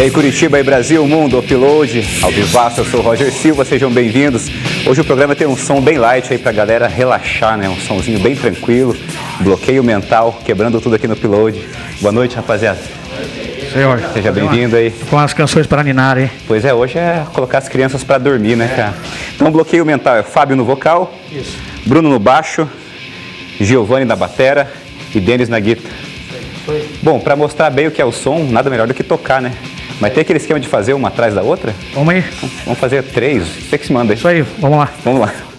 E aí, Curitiba e Brasil, mundo, upload, ao vivaço, eu sou o Roger Silva, sejam bem-vindos. Hoje o programa tem um som bem light aí pra galera relaxar, né? Um somzinho bem tranquilo, bloqueio mental, quebrando tudo aqui no upload. Boa noite, rapaziada. Senhor. Seja bem-vindo aí. Com as canções para ninar, hein? Pois é, hoje é colocar as crianças pra dormir, né, cara? Então, bloqueio mental é Fábio no vocal, Isso. Bruno no baixo, Giovanni na batera e Denis na guitarra. Bom, pra mostrar bem o que é o som, nada melhor do que tocar, né? Mas tem aquele esquema de fazer uma atrás da outra? Vamos aí. Vamos fazer três, você que se manda aí. Isso aí, vamos lá. Vamos lá.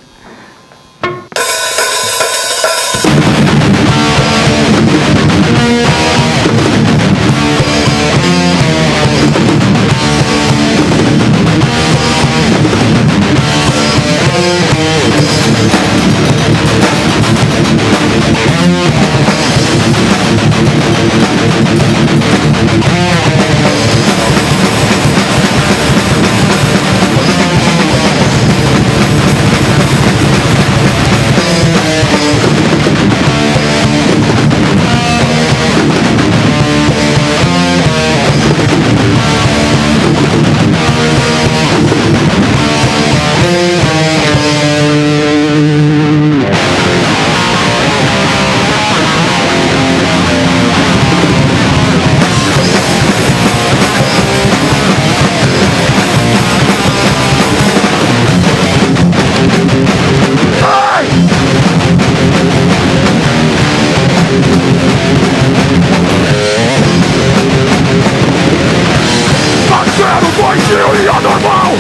Doentio e anormal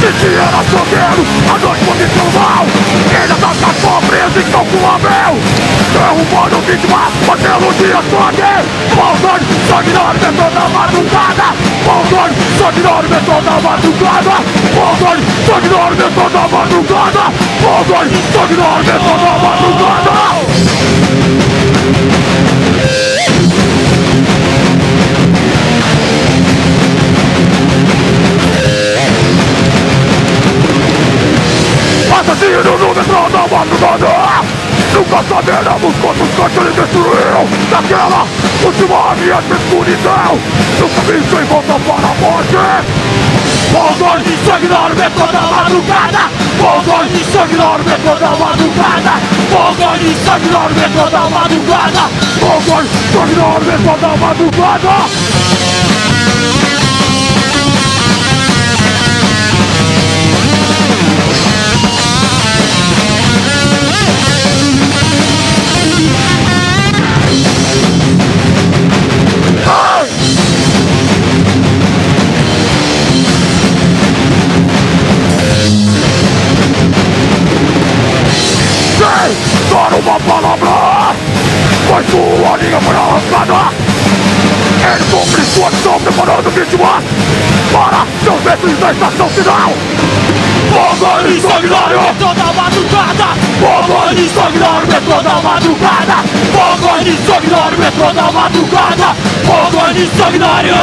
Se dia era chovendo, a noite foi mal Ele tá e estão com Abel Derrubando vítima, batendo o dia todo Maldade, sangue no metrô da madrugada Maldade, sangue no metrô da madrugada Maldade, sangue no metrô da madrugada Maldade, sangue no metrô da madrugada Assassino no metrô da madrugada. Nunca saberemos quantos cantos ele destruiu Naquela última via de escuridão. No caminho sem volta para a morte. Maldade de sangue no metrô da madrugada. Maldade de sangue no metrô da madrugada. Maldade de sangue no metrô da madrugada. Maldade de sangue no metrô da madrugada uma palavra Mas sua linha foi arrancada Ele cumpre sua missão preparando vítimas Para seus mestres da estação final Fogo e sanguinário! Metrô da madrugada! Fogo e sanguinário metrô da madrugada! Fogo e sanguinário metrô da madrugada! Fogo sanguinário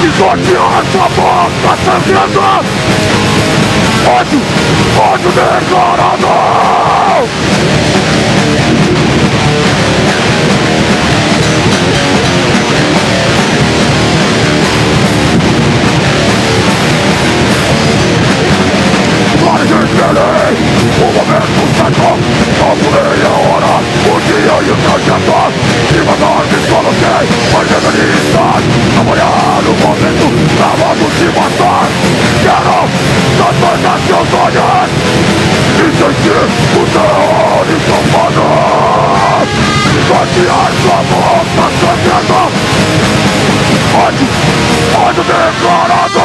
Pisotear sua boca sangrando! Ódio, ódio declarado 我面对战场，从不退让。我只要勇敢战斗，一把刀劈开了天，把天空染红。我磨砺了无数，我冒着死亡走，战斗，挑战自己的极限，不退后，不放弃。拿起我的武器，大声喊出：我，我是，我是最勇敢的。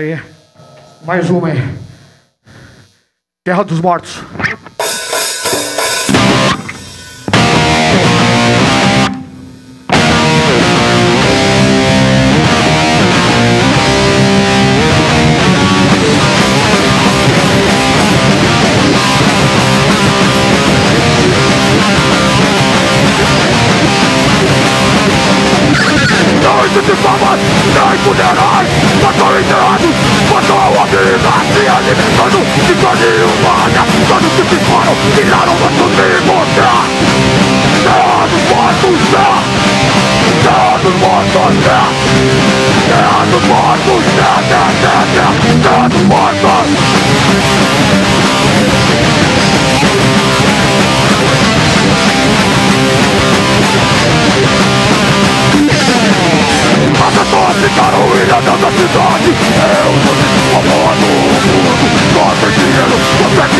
aí. Mais uma aí. Terra dos Mortos.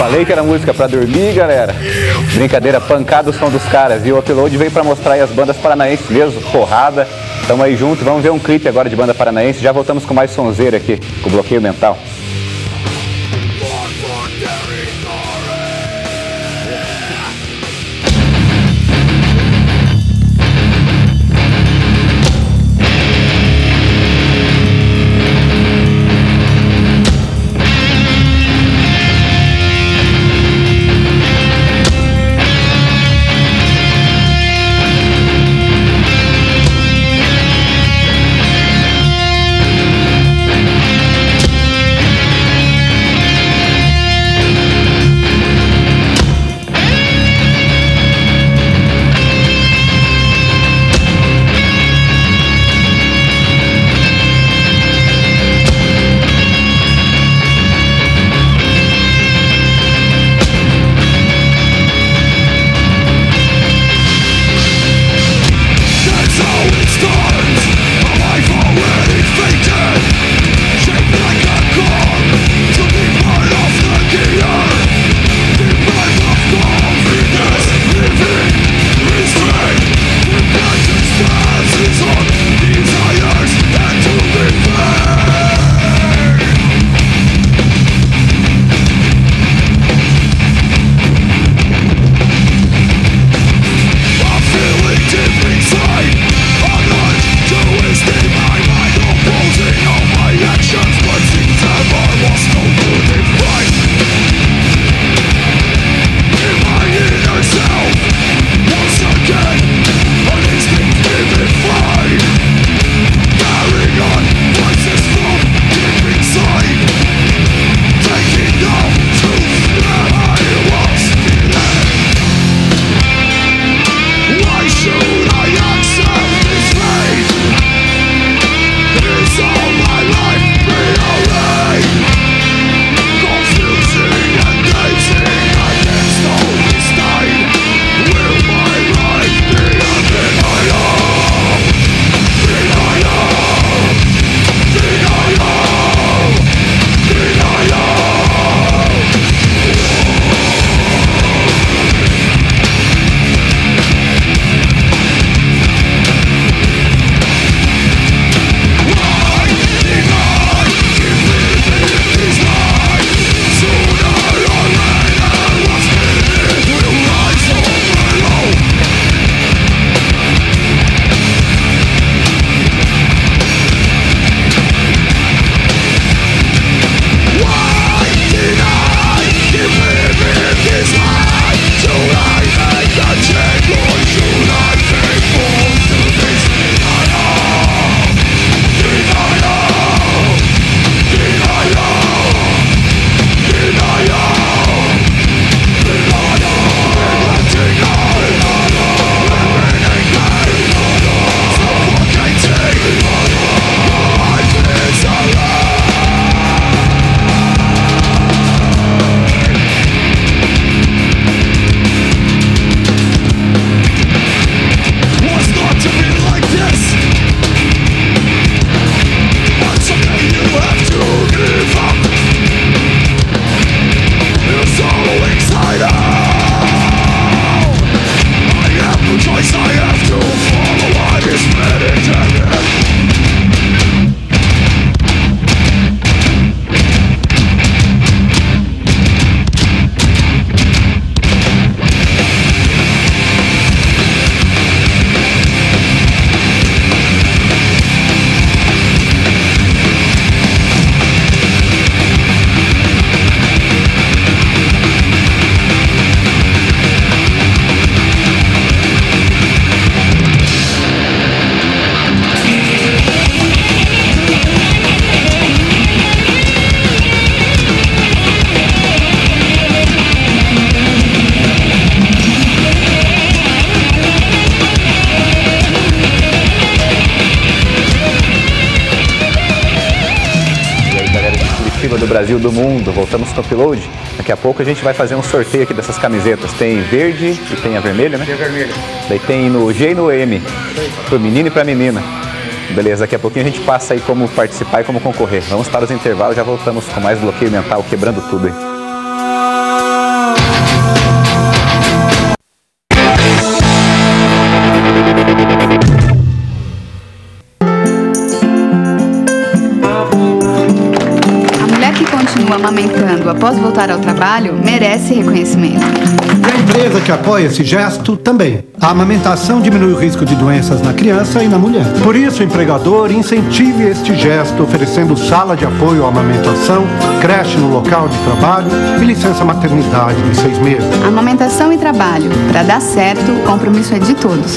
Falei que era música pra dormir, galera. Brincadeira, pancada o som dos caras. E o Upload veio pra mostrar aí as bandas paranaenses mesmo, porrada. Tamo aí junto, vamos ver um clipe agora de banda paranaense. Já voltamos com mais sonzeira aqui, com bloqueio mental. Brasil, do mundo. Voltamos com o upload. Daqui a pouco a gente vai fazer um sorteio aqui dessas camisetas. Tem verde e tem a vermelha, né? Tem a vermelha. Daí tem no G e no M, pro menino e pra menina. Beleza, daqui a pouquinho a gente passa aí como participar e como concorrer. Vamos para os intervalos, já voltamos com mais bloqueio mental, quebrando tudo aí. Amamentando após voltar ao trabalho merece reconhecimento. E a empresa que apoia esse gesto também. A amamentação diminui o risco de doenças na criança e na mulher. Por isso, o empregador incentive este gesto oferecendo sala de apoio à amamentação, creche no local de trabalho e licença maternidade de seis meses. Amamentação e trabalho. Para dar certo, o compromisso é de todos.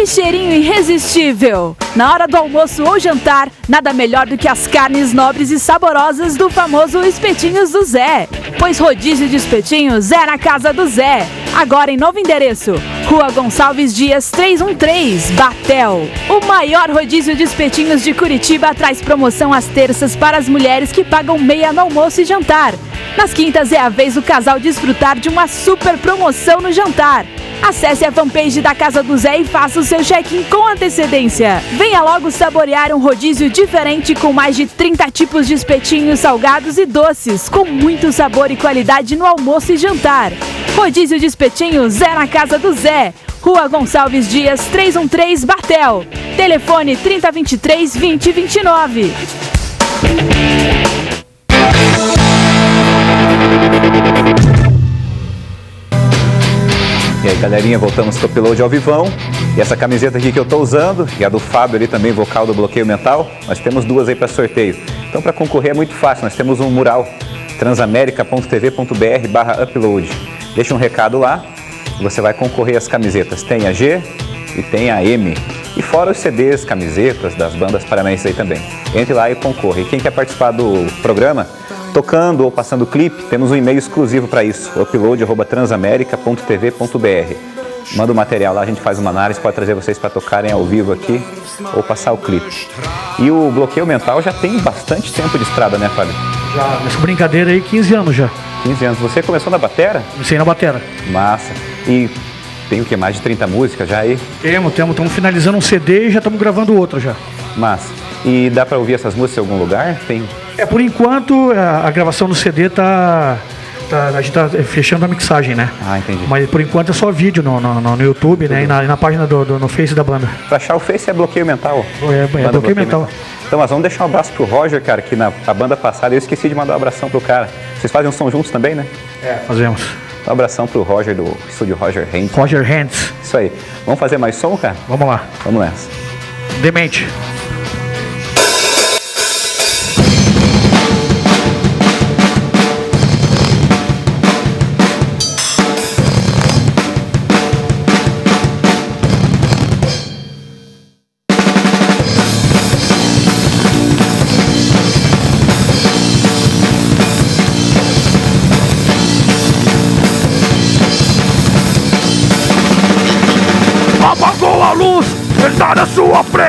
Que cheirinho irresistível! Na hora do almoço ou jantar, nada melhor do que as carnes nobres e saborosas do famoso Espetinhos do Zé. Pois rodízio de espetinhos é na casa do Zé. Agora em novo endereço, Rua Gonçalves Dias 313, Batel. O maior rodízio de espetinhos de Curitiba traz promoção às terças para as mulheres que pagam meia no almoço e jantar. Nas quintas é a vez do casal desfrutar de uma super promoção no jantar. Acesse a fanpage da Casa do Zé e faça o seu check-in com antecedência. Venha logo saborear um rodízio diferente com mais de 30 tipos de espetinhos salgados e doces, com muito sabor e qualidade no almoço e jantar. Rodízio de espetinhos é na Casa do Zé. Rua Gonçalves Dias 313 Batel. Telefone 3023 2029. E aí, galerinha, voltamos com o upload ao vivão. E essa camiseta aqui que eu tô usando, e a do Fábio ali também, vocal do Bloqueio Mental, nós temos duas aí para sorteio. Então, para concorrer é muito fácil, nós temos um mural, transamerica.tv.br barra upload. Deixa um recado lá, você vai concorrer às camisetas. Tem a G e tem a M. E fora os CDs, camisetas das bandas paranaenses aí também. Entre lá e concorre. E quem quer participar do programa, tocando ou passando clipe, temos um e-mail exclusivo para isso, upload.transamerica.tv.br. Manda o material lá, a gente faz uma análise, pode trazer vocês para tocarem ao vivo aqui ou passar o clipe. E o bloqueio mental já tem bastante tempo de estrada, né, Fábio? Já, nessa brincadeira aí, 15 anos já. 15 anos. Você começou na batera? Comecei na batera. Massa. E tem o que? Mais de 30 músicas já aí? Temos, temos, estamos finalizando um CD e já estamos gravando outro já. Massa. E dá para ouvir essas músicas em algum lugar? Tem. É, por enquanto, a, a gravação no CD tá, tá- A gente tá fechando a mixagem, né? Ah, entendi. Mas por enquanto é só vídeo no, no, no- YouTube, né? E na, e na página do, do- no Face da banda. Pra achar o Face é bloqueio mental. É, é Banda bloqueio mental. Então, nós vamos deixar um abraço pro Roger, cara, que na a banda passada eu esqueci de mandar um abração pro cara. Vocês fazem um som juntos também, né? É, fazemos. Um abração pro Roger do estúdio Roger Hand. Roger Hands. Isso aí. Vamos fazer mais som, cara? Vamos lá. Vamos nessa. Demente.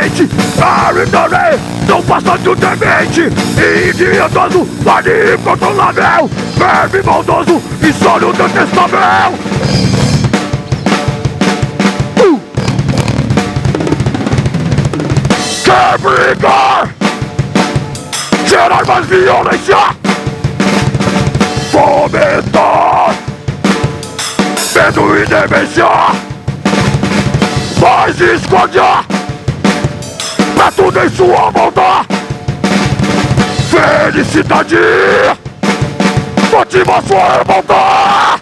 Sua frente Aridane, não passa de um demente. Idiotoso, maníaco controlável Verme maldoso, insólio detestável uh! Quer brigar? Gerar mais violência Fomentar Medo e demência! Faz discórdia Pra tudo em sua volta. Felicidade. Motiva sua revolta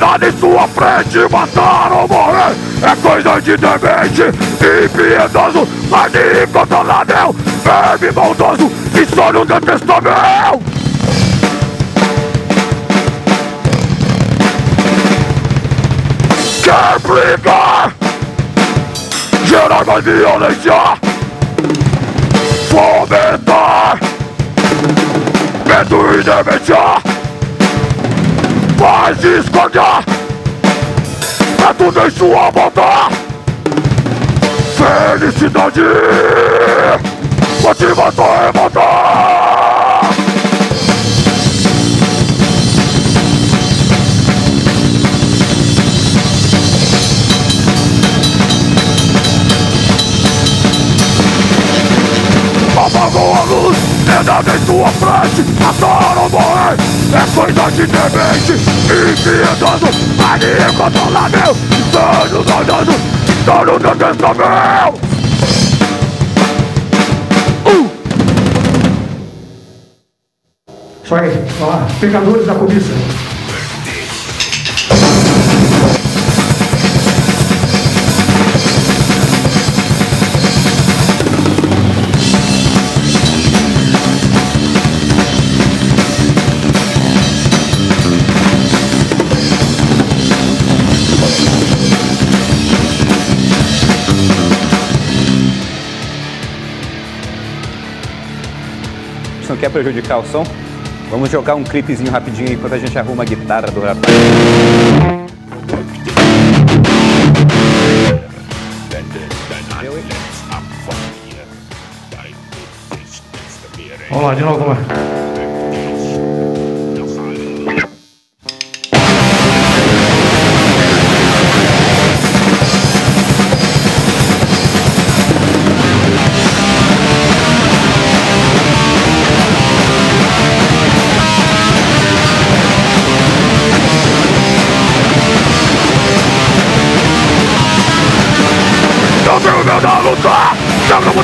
nada em sua frente Matar ou morrer. É coisa de demente Impiedoso, maníaco controlável Verme maldoso, insólio detestável Quer brigar? Gerar mais violência. Fomentar. Medo e demência, faz escolher é tudo em sua volta. Felicidade, motivação é voltar. Nada em sua frente Adoram morrer, é coisa de demente Impiedoso, ali controla meu Dano, dano, dano, dano, dano, meu uh! Isso aí, vamos lá. Pegadores da cobiça. Quer prejudicar o som? Vamos jogar um clipezinho rapidinho enquanto a gente arruma a guitarra do rapaz. Vamos lá, de novo, vamos lá.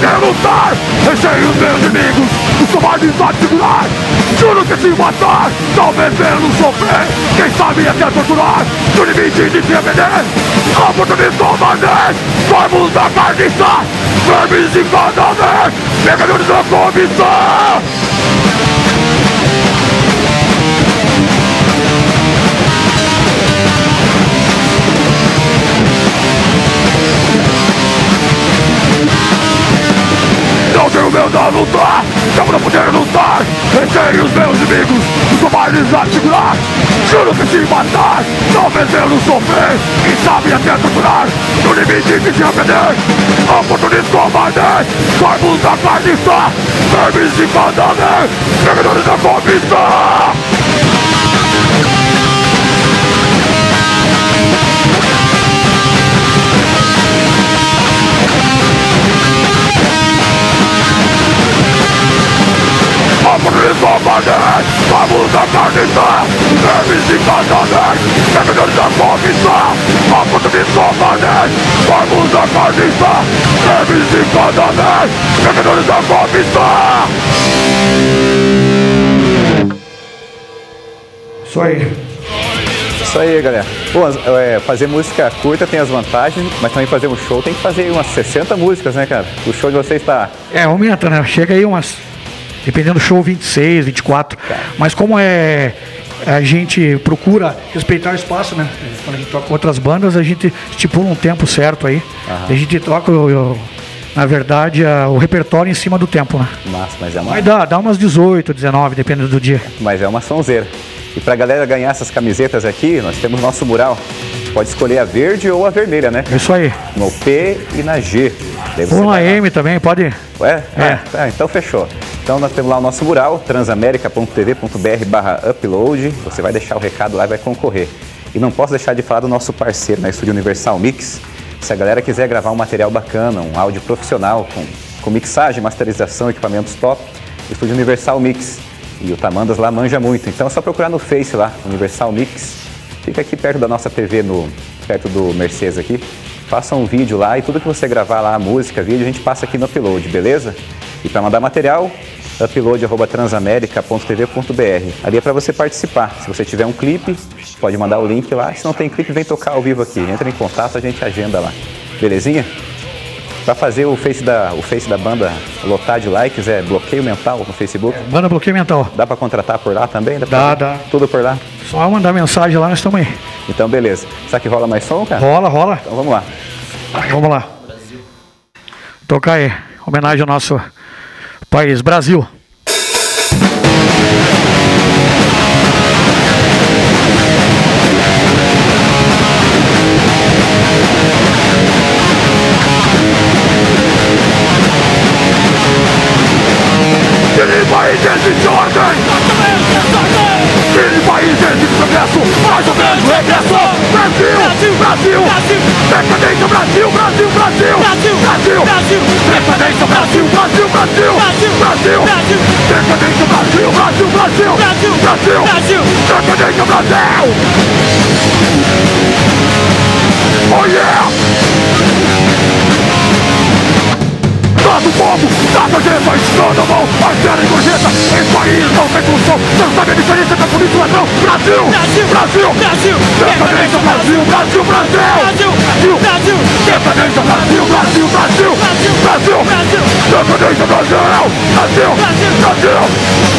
Poder lutar! Deixei os meus inimigos, os covardes a segurar! Juro que se matar, talvez menos sofrer! Quem sabe até torturar, no limite de se arrepender! Oportunismo covardes, formos da carniça! Vermes e cadáver, pegadores da cobiça Não tenho medo da luta, eu não poder lutar Deixei os meus inimigos, os covardes a segurar Juro que se matar, não sofrer. Quem sabe até torturar, no limite de se arrepender. Oportunistas covardes, corpos da carniça Vermes e cadáver, pegadores da cobiça Corpos da carniça Vermes e cadáver, pegadores da cobiça Oportunistas covardes, corpos da carniça Vermes e cadáver, pegadores da cobiça Isso aí. Isso aí, galera. Pô, é, fazer música curta tem as vantagens, mas também fazer um show tem que fazer umas 60 músicas, né, cara? O show de vocês tá. É, aumenta, né? Chega aí umas. Dependendo do show, 26, 24. Mas como é. A gente procura respeitar o espaço, né? Quando a gente toca com outras bandas, a gente estipula um tempo certo aí. A gente toca, na verdade, o repertório em cima do tempo, né? Nossa, mas é uma, Mas dá, dá umas 18, 19, dependendo do dia. mas é uma sonzeira. E pra galera ganhar essas camisetas aqui, nós temos nosso mural. Pode escolher a verde ou a vermelha, né? É isso aí. No P e na G. Ou na. M também, pode. Ué? É. Ah, tá, então fechou. Então nós temos lá o nosso mural, transamerica.tv.br barra upload. Você vai deixar o recado lá e vai concorrer. E não posso deixar de falar do nosso parceiro na Estúdio Universal Mix. Se a galera quiser gravar um material bacana, um áudio profissional, com, com mixagem, masterização, equipamentos top, Estúdio Universal Mix. E o Tamandas lá manja muito. Então é só procurar no Face lá, Universal Mix. Fica aqui perto da nossa TV, no, perto do Mercedes aqui. Faça um vídeo lá e tudo que você gravar lá, música, vídeo, a gente passa aqui no upload, beleza? E para mandar material, upload.transamerica.tv.br. Ali é para você participar. Se você tiver um clipe, pode mandar o link lá. Se não tem clipe, vem tocar ao vivo aqui. Entra em contato, a gente agenda lá. Belezinha? Para fazer o face, da, o face da banda lotar de likes é bloqueio mental no Facebook. Banda bloqueio mental. Dá para contratar por lá também? Dá, fazer dá. Tudo por lá? Só mandar mensagem lá, nós estamos aí. Então, beleza. Será que rola mais som, cara? Rola, rola. Então vamos lá. Vamos lá. Tocar aí. Homenagem ao nosso País Brasil. Ele vai de ordem. Ele vai de progresso. Mais ou menos regresso. Brasil, Brasil, Brasil. Decadência Brasil, Brasil, Brasil. Brasil, Brasil Decadência Brasil, Brasil, Brasil. Brasil, Brasil Decadência Brasil, Brasil, Brasil Brasil, Brasil Decadência Brasil Oh yeah! Dado fogo, dado gema, estrada a mão A terra engorjeta, esse país não tem função Não sabe a diferença da polícia ladrão Brasil, Brasil, Brasil, Brasil. Dependência Brasil, Brasil, Brasil. Brasil, Brasil. Dependência Brasil, Brasil, Brasil. Brasil, Brasil. Dependência Brasil. Brasil, Brasil. Brasil.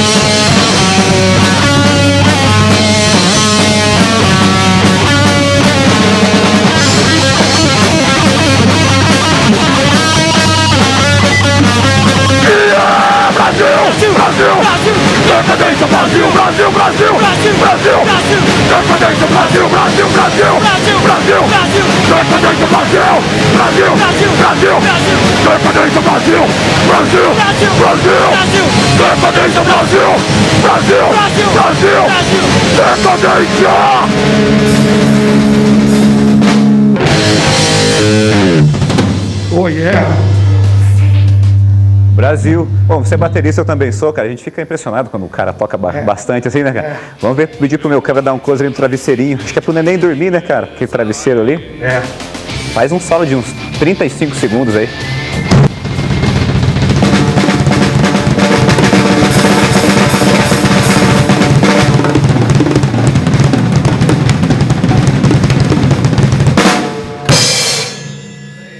Yeah! Brasil, Brasil, Brasil, Decadência Brasil, Brasil, Brasil, Brasil, Brasil, Brasil, Decadência Brasil, Brasil, Brasil, Brasil, Brasil, Brasil, Decadência Brasil, Brasil, Brasil, Brasil, Brasil, Decadência Brasil, Brasil, Brasil, Brasil, Decadência Brasil, Brasil, Brasil, Brasil, Decadência. Oh yeah! Brasil. Bom, você é baterista, eu também sou, cara. A gente fica impressionado quando o cara toca ba- bastante assim, né, cara? Vamos ver, pedir pro meu cara dar um close ali no travesseirinho. Acho que é pro neném dormir, né, cara? Aquele travesseiro ali. É. Faz um solo de uns 35 segundos aí.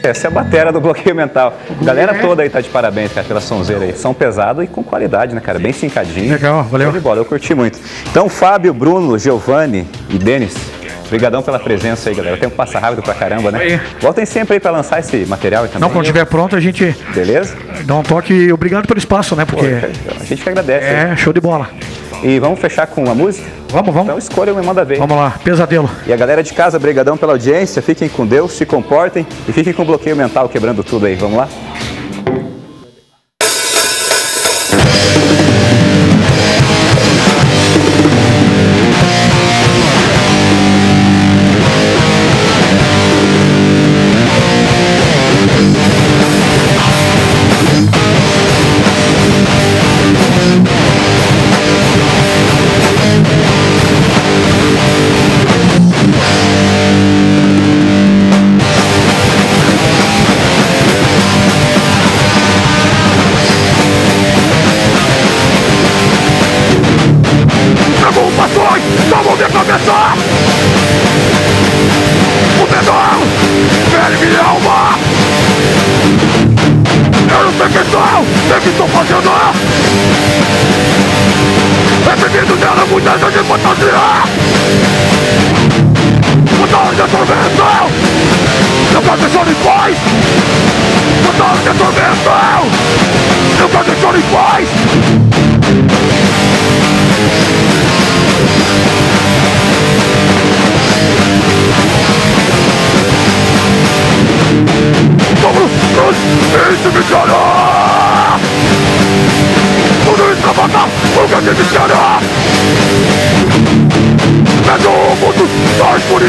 Essa é a bateria do bloqueio mental. Galera toda aí tá de parabéns, cara, pela sonzeira aí. São pesado e com qualidade, né, cara? Bem sincadinho. Legal, valeu. Show de bola, eu curti muito. Então, Fábio, Bruno, Giovanni e Denis, obrigadão pela presença aí, galera. O tempo passa rápido pra caramba, né? Aí. Voltem sempre aí pra lançar esse material aí também. Não, quando estiver pronto, a gente Beleza? dá um toque. e Obrigado pelo espaço, né? Pô, Porque A gente que agradece. aí. é show de bola. E vamos fechar com uma música? Vamos, Então vamos. escolha uma e manda ver. Vamos lá, pesadelo. E a galera de casa, brigadão pela audiência. Fiquem com Deus, se comportem e fiquem com o bloqueio mental quebrando tudo aí. Vamos lá?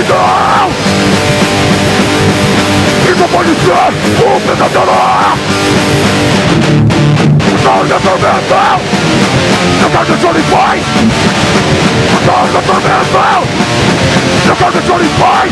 Escuridão Isso pode ser um pesadelo. Não me atormenta Não quero deixar em paz Não me atormenta Não quero deixar em paz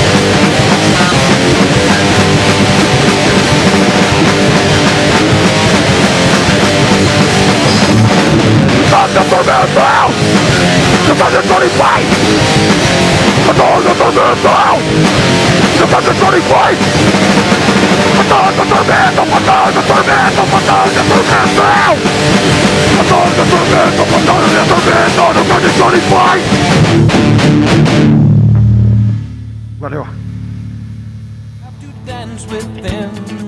criam vai mais assustadora E o pânico me domina Esse sonho parece não acabar Alguém me ajude Alguém me faça acordar Batalha tormental Batalha fight Batalha tormental Batalha fight Batalha tormenta! Batalha tormenta Batalha tormental Batalha tormenta Batalha tormenta Batalha fight Valeu. dance with them